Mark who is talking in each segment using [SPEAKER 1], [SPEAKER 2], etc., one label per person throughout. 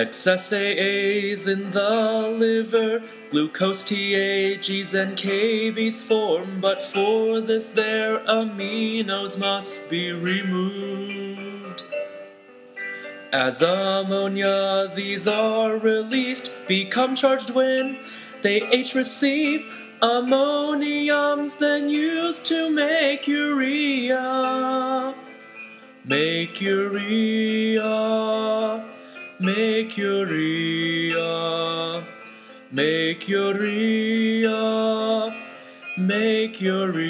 [SPEAKER 1] Excess AAs in the liver, glucose TAGs and KBs form, but for this their aminos must be removed. As ammonia, these are released, become charged when they H receive ammoniums, then used to make urea. Make urea, make urea, make urea, make urea.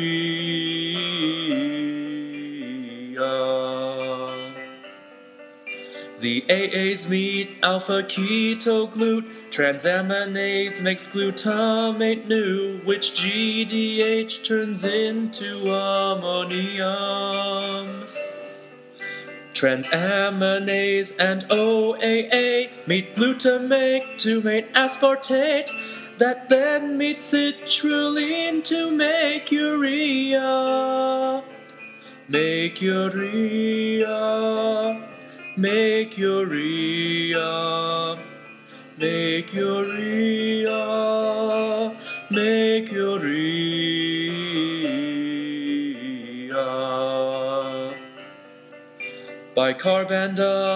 [SPEAKER 1] The AAs meet alpha ketoglut, transaminase makes glutamate new, which GDH turns into ammonium. Transaminase and OAA meet glutamate to make aspartate, that then meets citrulline to make urea. Make urea, make urea, make urea, make urea. Bicarb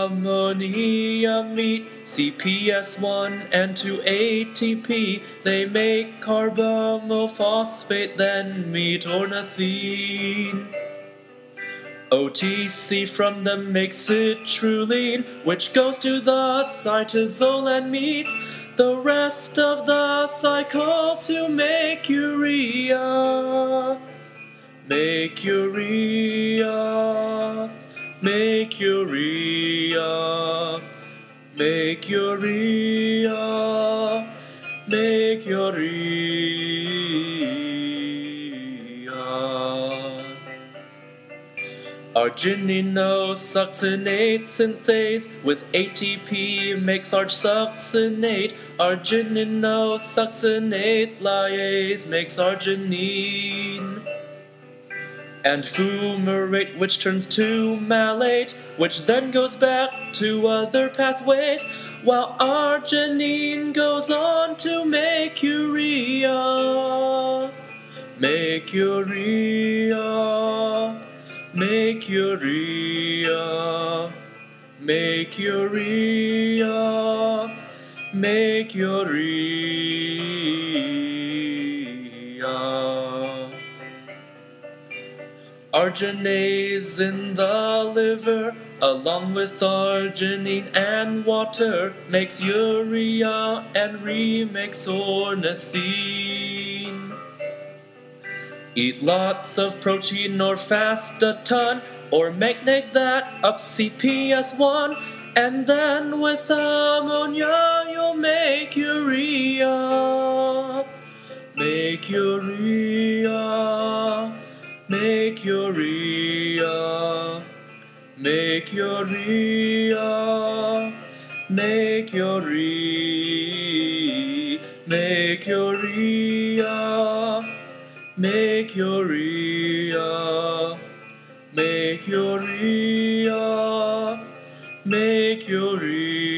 [SPEAKER 1] ammonia meet CPS1 and 2 ATP. They make carbamoyl phosphate, then meet ornithine. OTC from them makes citrulline, which goes to the cytosol and meets the rest of the cycle to make urea. Make urea, make urea, make urea, make urea. Argininosuccinate synthase with ATP makes argsuccinate. Argininosuccinate lyase makes arginine. And fumarate, which turns to malate, which then goes back to other pathways, while arginine goes on to make urea. Make urea. Make urea, make urea, make urea. Arginase in the liver, along with arginine and water, makes urea and remakes ornithine. Eat lots of protein or fast a ton, or make that up CPS1, and then with ammonia you'll make urea. Make urea. Make urea. Make urea. Make urea. Make urea. Make urea.